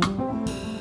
Música